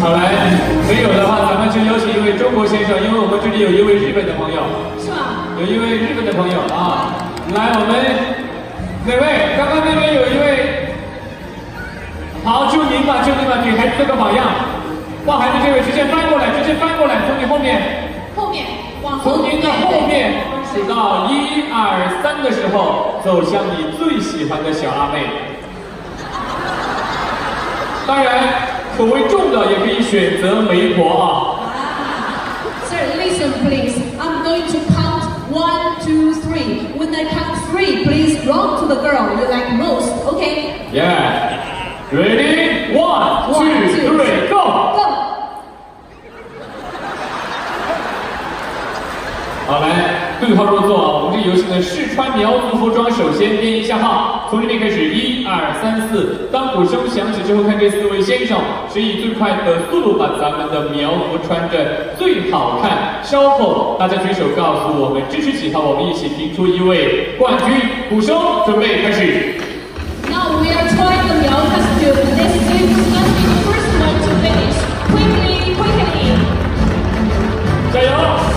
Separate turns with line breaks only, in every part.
好来，没有的话，咱们就邀请一位中国先生，因为我们这里有一位日本的朋友，
是吧？
有一位日本的朋友啊。来，我们哪位？刚刚那边有一位，好，就您吧，就您吧，给孩子做个榜样。抱孩子这位直接翻过来，直接翻过来，从你后面，
后面，往后
数到一二三的时候，走向你最喜欢的小阿妹。当然，口味重的也可以选择媒婆啊。
Sir, listen, please. I'm going to count one, two, three. When I count three, please run to the girl you like most, okay?
Yeah. Ready? One,
One,
two,
two,
three, go.
Go!
好，来对号入座啊！我们这个游戏呢，试穿苗族服装，首先编一下号，从这边开始，一二三四。当鼓声响起之后，看这四位先生谁以最快的速度把咱们的苗服穿着最好看。稍后大家举手告诉我们支持几号，我们一起评出一位冠军。鼓声准备开始。
Now we are trying the Miao costume. Let's see who's going to be the first one to finish. Quickly, quickly.
加油！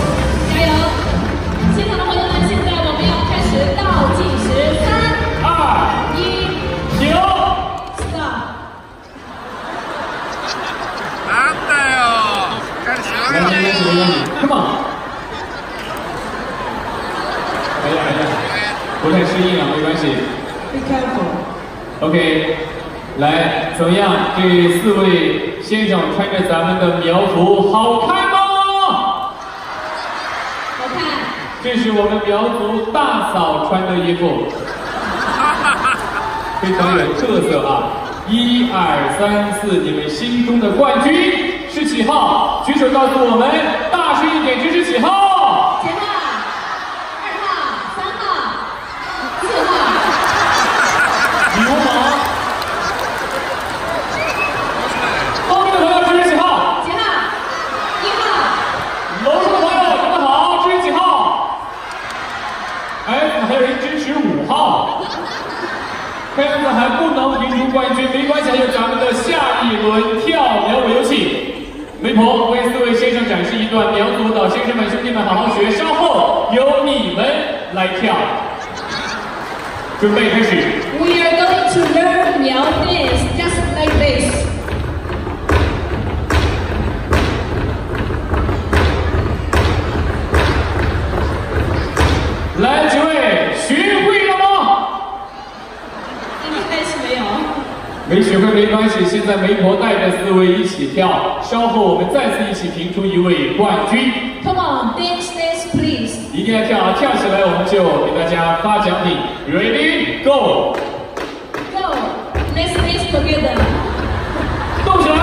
不太适应啊，没关系。
Be careful.
OK，来，怎么样？这四位先生穿着咱们的苗服，好看吗？
好看。
这是我们苗族大嫂穿的衣服，非常有特色啊！一二三四，你们心中的冠军是几号？举手告诉我们，大声一点，这是几号？
几号？二号、三号、四号。
流氓！后面的朋友这是几号？
几号？一号。
楼上的朋友真的好，这是几号？哎，怎么还有人支持五号？看样子还不能赢出冠军，没关系，还有咱们的下一轮跳苗舞有请。媒婆为四位先段苗族的，先生们、兄弟们好好学，稍后由你们来跳。准备开始。
We are going to learn Miao dance just like this.
来，几位学会了吗？
应该是没有。
没学会没关系，现在媒婆带着四位一起跳，稍后我们再次一起评出一位冠军。
Come on, dance, dance, please.
一定要跳，跳起来我们就给大家发奖品。Ready,
go，Go, let's dance together.
动起来！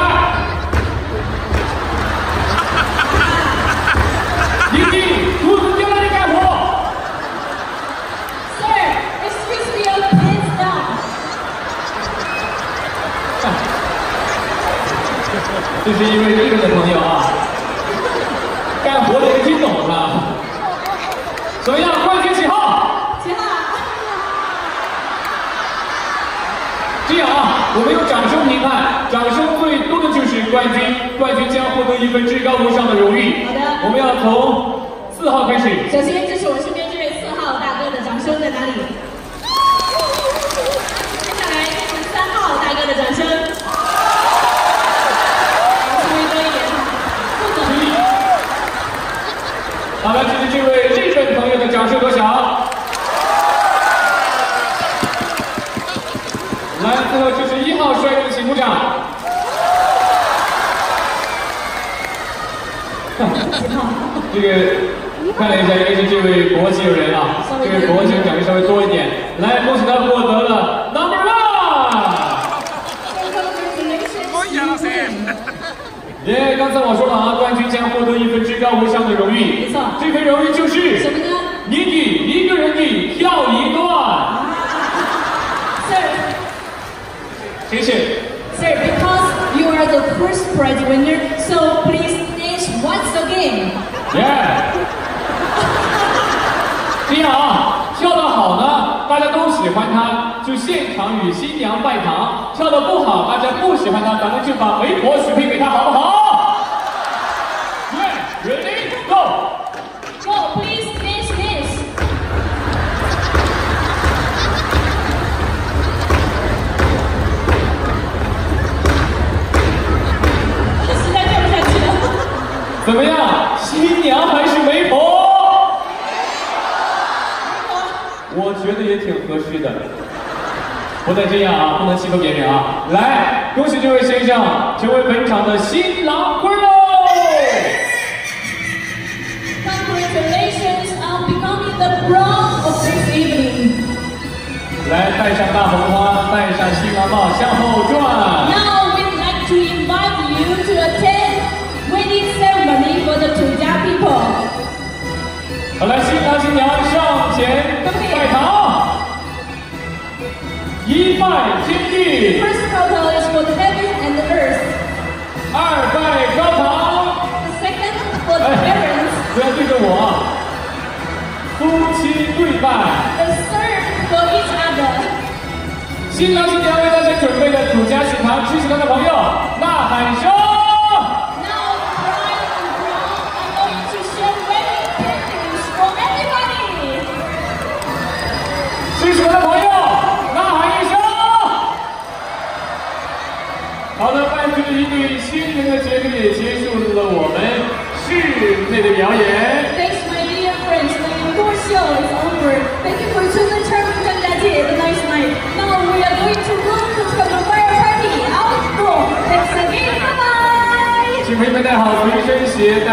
你你兔子掉那里干活？
Sir, excuse me, your pants down.
这是一位日本的朋友啊，干活的也听懂了吧。怎么样，冠军几号？
几号？
这样啊，我们用掌声评判，掌声最多的就是冠军，冠军将获得一份至高无上的荣誉。
好的
我们要从四号开始。
首先，这是我身边这位四号大哥的掌声在哪里？接下来是三号大哥的掌声。注意多一点，不能。
好了，这是这位日本朋友的掌声多响。来，最后这是一号帅哥，请鼓掌。这个看了一下，应该是这位国际友人啊，这位国际友人掌声稍微多一点。来，恭喜他获得了 number one。
もうやらせ
耶！刚才我说了啊，冠军将获得一份至高无上的荣誉。
没错
这份荣誉就是
Prize winner, so please dance once again.
耶！这样啊，跳得好呢大家都喜欢他，就现场与新娘拜堂；跳得不好，大家不喜欢他，咱们就把媒婆许配给他，好不好？怎么样？新娘还是媒婆？我觉得也挺合适的。不再这样啊，不能欺负别人啊！来，恭喜这位先生成为本场的新郎官喽
！Congratulations on becoming the groom of this evening.
来，戴上大红花，戴上新郎帽，向后好，来，新郎新娘上前拜堂，一拜天地
，First photo is for the heaven and earth.
二拜高堂。
The second for the
哎
parents.
不要对着我。夫妻对拜
，The third for each other.
新郎新娘为大家准备的土家喜糖，支持他的朋友呐喊声。伴随着一新人的节日，也结束了我们室内的表演。
Thanks, my dear friends. The indoor show is over. Thank you for tuning in to the nice night. Now we are going to room to a fire party outdoor. Thanks again. Bye bye.
请朋友们带好随身鞋。戴